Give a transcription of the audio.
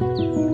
嗯。